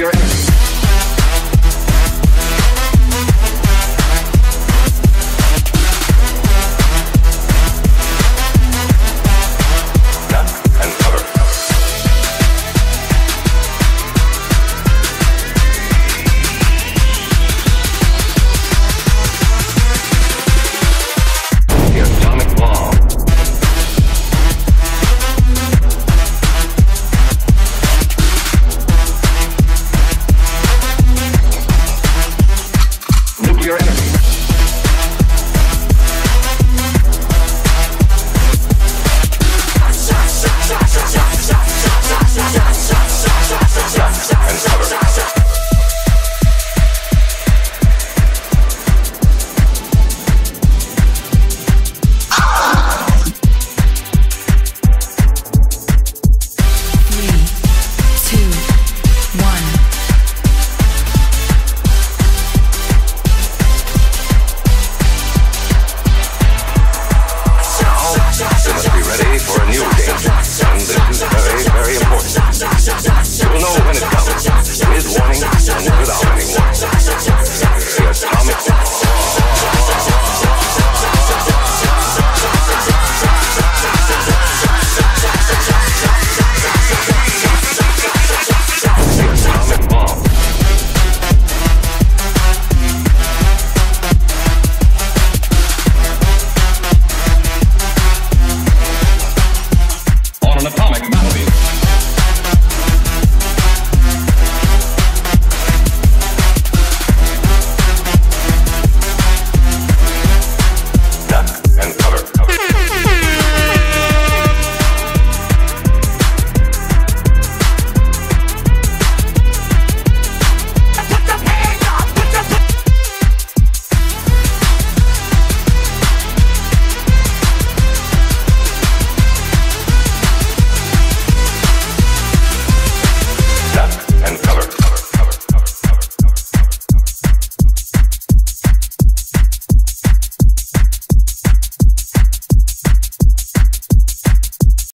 your ex. your enemy.